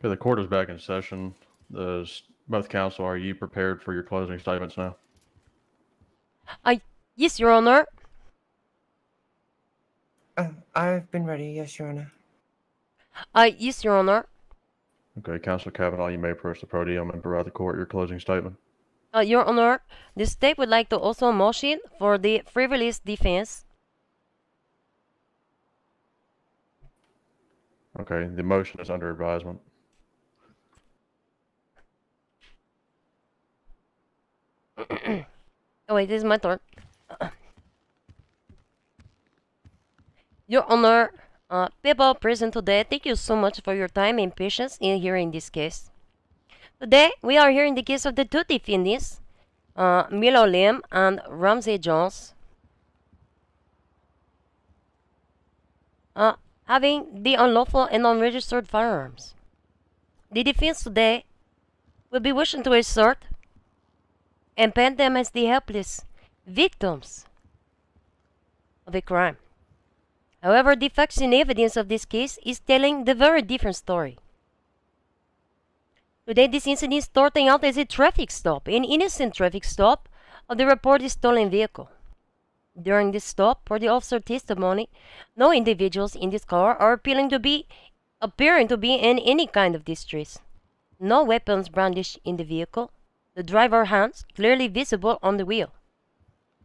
Okay, the court is back in session. Does both counsel, are you prepared for your closing statements now? Yes, Your Honor. Uh, I've been ready, yes, Your Honor. Uh, yes, Your Honor. Okay, Counselor Kavanaugh, you may approach the podium and provide the court your closing statement. Uh, Your Honor, the state would like to also motion for the frivolous defense. Okay, the motion is under advisement. Oh wait, this is my turn. Your Honor, uh, people present today, thank you so much for your time and patience in hearing this case. Today, we are hearing the case of the two defendants, uh, Milo Lim and Ramsey Jones, uh, having the unlawful and unregistered firearms. The defense today will be wishing to assert and paint them as the helpless victims of a crime. However, the facts and evidence of this case is telling the very different story. Today, this incident is starting out as a traffic stop, an innocent traffic stop of the reported stolen vehicle. During this stop, per the officer testimony, no individuals in this car are appearing to be appearing to be in any kind of distress. No weapons brandished in the vehicle. The driver hands clearly visible on the wheel.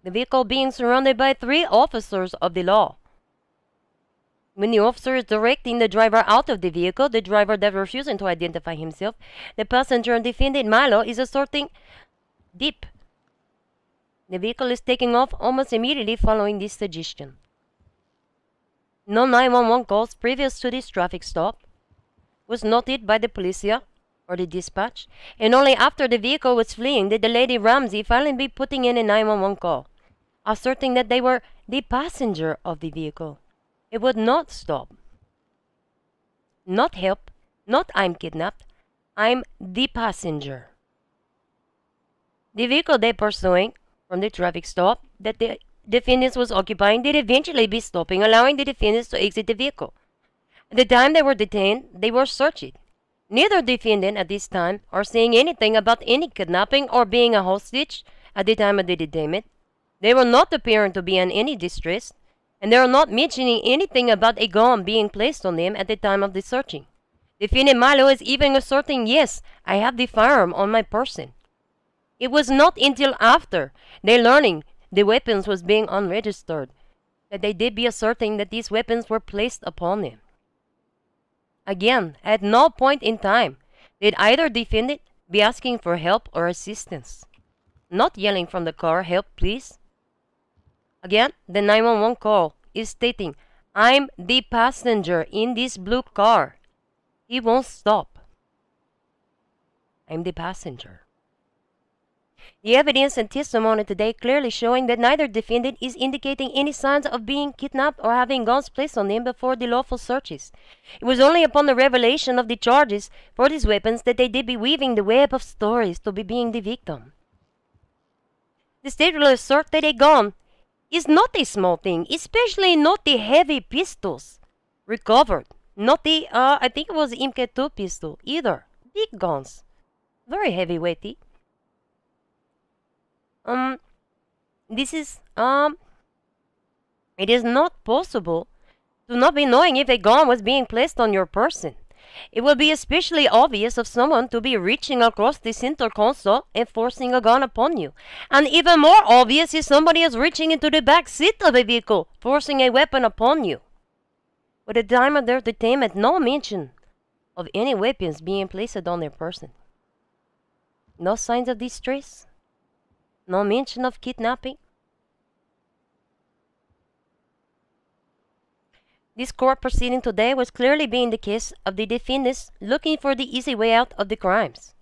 The vehicle being surrounded by three officers of the law. When the officer is directing the driver out of the vehicle, the driver that refusing to identify himself, the passenger and defendant Milo is asserting deep. The vehicle is taking off almost immediately following this suggestion. No 911 calls previous to this traffic stop was noted by the policia or the dispatch, and only after the vehicle was fleeing did the lady Ramsey finally be putting in a 911 call, asserting that they were the passenger of the vehicle. It would not stop. Not help, not I'm kidnapped, I'm the passenger. The vehicle they pursuing from the traffic stop that the defendants was occupying did eventually be stopping, allowing the defendants to exit the vehicle. At the time they were detained, they were searched. Neither defendant at this time are saying anything about any kidnapping or being a hostage at the time of the detainment. They were not appearing to be in any distress, and they are not mentioning anything about a gun being placed on them at the time of the searching. Defendant Milo is even asserting, yes, I have the firearm on my person. It was not until after they learning the weapons was being unregistered that they did be asserting that these weapons were placed upon them. Again, at no point in time did either defendant be asking for help or assistance. Not yelling from the car, help please. Again, the 911 call is stating, I'm the passenger in this blue car. He won't stop. I'm the passenger. The evidence and testimony today clearly showing that neither defendant is indicating any signs of being kidnapped or having guns placed on them before the lawful searches. It was only upon the revelation of the charges for these weapons that they did be weaving the web of stories to be being the victim. The state will assert that a gun is not a small thing, especially not the heavy pistols recovered. Not the, uh, I think it was MK2 pistol either. Big guns. Very heavy weighty um this is um it is not possible to not be knowing if a gun was being placed on your person. It will be especially obvious of someone to be reaching across the center console and forcing a gun upon you. And even more obvious if somebody is reaching into the back seat of a vehicle, forcing a weapon upon you. At the time of their detainment, no mention of any weapons being placed on their person. No signs of distress, no mention of kidnapping. This court proceeding today was clearly being the case of the defendants looking for the easy way out of the crimes.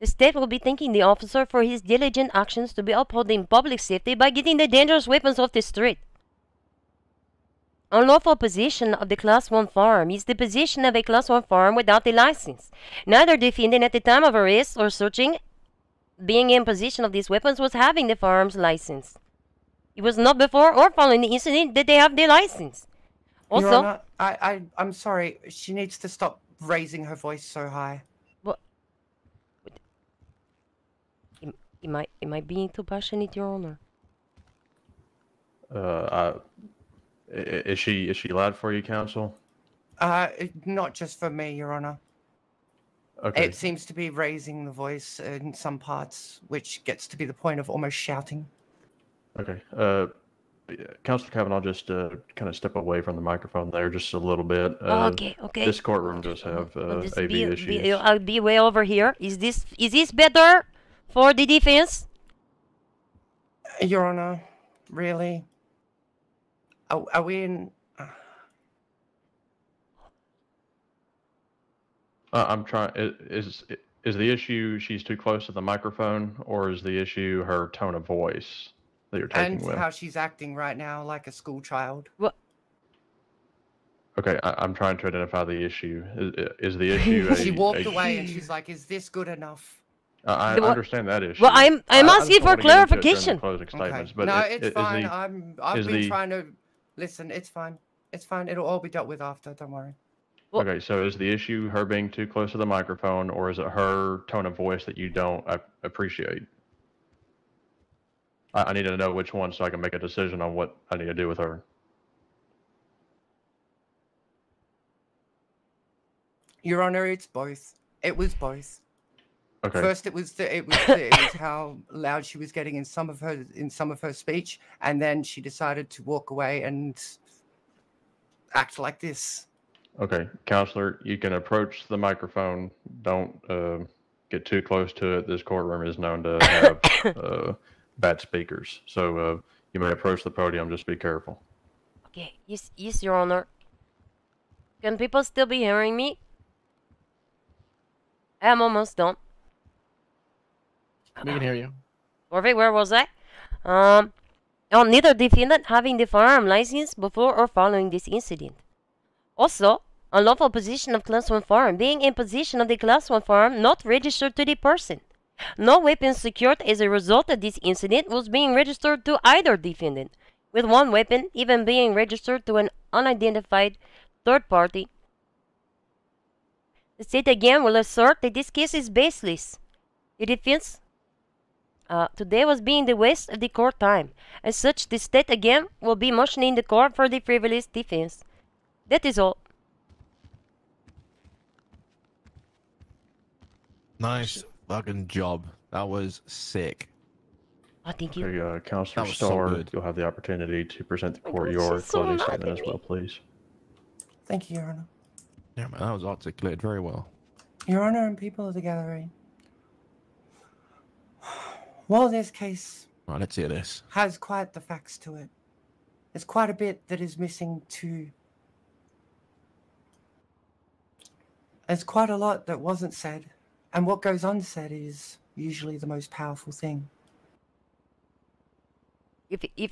The state will be thanking the officer for his diligent actions to be upholding public safety by getting the dangerous weapons off the street. Unlawful possession of the Class 1 firearm is the possession of a Class 1 firearm without a license. Neither defendant at the time of arrest or searching being in possession of these weapons was having the firearms license. It was not before or following the incident that they have the license. Your Also, Honor, I, I, I'm sorry. She needs to stop raising her voice so high. What? am I am I being too passionate, Your Honor? Uh, I, i- i- is she is she loud for you, counsel? Uh, not just for me, Your Honor. Okay. It seems to be raising the voice in some parts, which gets to be the point of almost shouting. Okay. Uh, Counselor Kavanaugh, just uh, kind of step away from the microphone there just a little bit. Uh, okay, okay. This courtroom does have uh, AV be, issues. Be, I'll be way over here. Is this is this better for the defense? Your Honor, really? Are, are we in? Uh, I'm trying. Is is the issue she's too close to the microphone, or is the issue her tone of voice that you're taking And with? how she's acting right now, like a school child. What? Okay, I, I'm trying to identify the issue. Is, is the issue? A, She walked a- away and she's like, "Is this good enough?" I, I The what- understand that issue. Well, I'm I'm I- I asking just for don't wanna get into it during the clarification. Closing Okay. statements, but no, i- it's is fine. the- I'm. I've been the- trying to listen. It's fine. It's fine. It'll all be dealt with after. Don't worry. Well- Okay, so is the issue her being too close to the microphone, or is it her tone of voice that you don't appreciate? I, I need to know which one so I can make a decision on what I need to do with her. Your Honor, it's both. It was both. Okay, First, it was the, it was the, it was how loud she was getting in some of her in some of her speech, and then she decided to walk away and act like this. Okay, counselor, you can approach the microphone. Don't uh, get too close to it. This courtroom is known to have uh, bad speakers, so uh, you may approach the podium. Just be careful. Okay, yes, yes, Your Honor. Can people still be hearing me? I'm almost done. We can hear you. Perfect. Where was I? Um, on neither defendant having the firearm license before or following this incident. Also, unlawful possession of Class 1 firearm being in possession of the Class 1 firearm not registered to the person. No weapon secured as a result of this incident was being registered to either defendant, with one weapon even being registered to an unidentified third party. The state again will assert that this case is baseless. The defense uh, today was being the waste of the court time. As such, the state again will be motioning the court for the frivolous defense. That is all. Nice fucking job. That was sick. Oh, thank you. Okay, uh, Counselor That was so you'll have the opportunity to present the court God, your she's so closing statement as well, please. Thank you, Your Honor. Yeah, man, that was articulated very well. Your Honor and people of the gallery. While this case Right, let's hear this. has quite the facts to it, there's quite a bit that is missing too. There's quite a lot that wasn't said, and what goes unsaid is usually the most powerful thing. If if